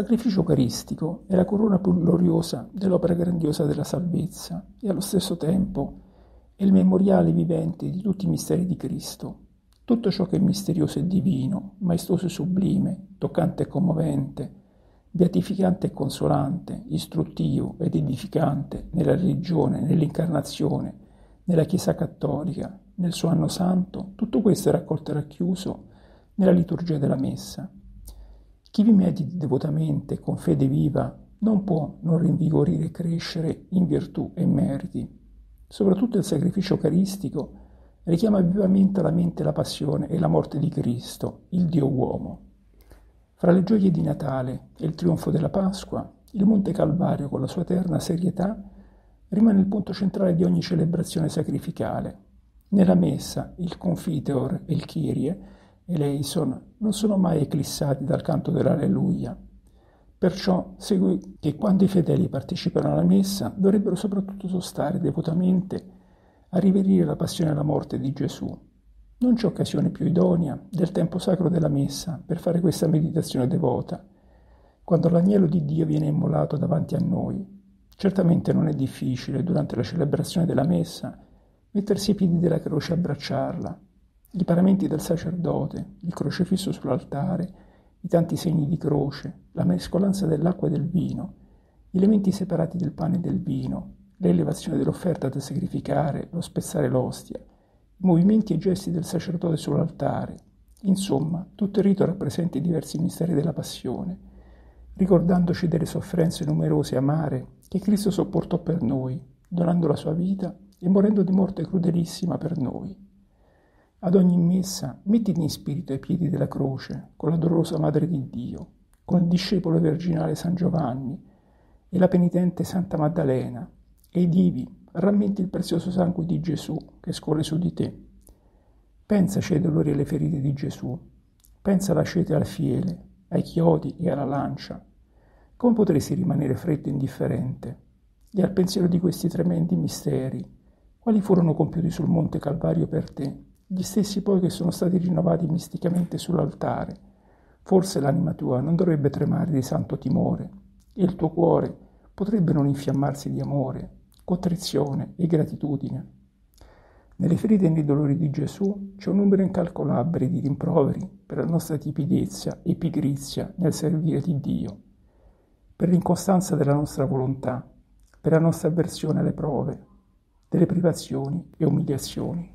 sacrificio eucaristico è la corona più gloriosa dell'opera grandiosa della salvezza e allo stesso tempo è il memoriale vivente di tutti i misteri di Cristo. Tutto ciò che è misterioso e divino, maestoso e sublime, toccante e commovente, beatificante e consolante, istruttivo ed edificante nella religione, nell'incarnazione, nella Chiesa cattolica, nel suo anno santo, tutto questo è raccolto e racchiuso nella liturgia della Messa. Chi vi mediti devotamente, con fede viva, non può non rinvigorire e crescere in virtù e meriti. Soprattutto il sacrificio eucaristico richiama vivamente alla mente la passione e la morte di Cristo, il Dio uomo. Fra le gioie di Natale e il trionfo della Pasqua, il Monte Calvario con la sua eterna serietà rimane il punto centrale di ogni celebrazione sacrificale. Nella messa il confiteor e il Kyrie e l'Eison non sono mai eclissati dal canto dell'Alleluia. Perciò segue che quando i fedeli partecipano alla messa dovrebbero soprattutto sostare devotamente a riverire la passione e la morte di Gesù. Non c'è occasione più idonea del tempo sacro della messa per fare questa meditazione devota, quando l'agnello di Dio viene immolato davanti a noi. Certamente non è difficile, durante la celebrazione della messa, mettersi ai piedi della croce e abbracciarla, i paramenti del sacerdote, il crocefisso sull'altare, i tanti segni di croce, la mescolanza dell'acqua e del vino, gli elementi separati del pane e del vino, l'elevazione dell'offerta da sacrificare, lo spezzare l'ostia, i movimenti e gesti del sacerdote sull'altare, insomma, tutto il rito rappresenta i diversi misteri della passione, ricordandoci delle sofferenze numerose e amare che Cristo sopportò per noi, donando la sua vita e morendo di morte crudelissima per noi. Ad ogni messa mettiti in spirito ai piedi della croce con la dolorosa Madre di Dio, con il discepolo virginale San Giovanni e la penitente Santa Maddalena, e divi rammenti il prezioso sangue di Gesù che scorre su di te. Pensaci ai dolori e alle ferite di Gesù, pensa alla sete al fiele, ai chiodi e alla lancia. Come potresti rimanere freddo e indifferente? E al pensiero di questi tremendi misteri, quali furono compiuti sul Monte Calvario per te? Gli stessi poi che sono stati rinnovati misticamente sull'altare. Forse l'anima tua non dovrebbe tremare di santo timore e il tuo cuore potrebbe non infiammarsi di amore, contrizione e gratitudine. Nelle ferite e nei dolori di Gesù c'è un numero incalcolabile di rimproveri per la nostra tipidezza e pigrizia nel servire di Dio, per l'incostanza della nostra volontà, per la nostra avversione alle prove, delle privazioni e umiliazioni.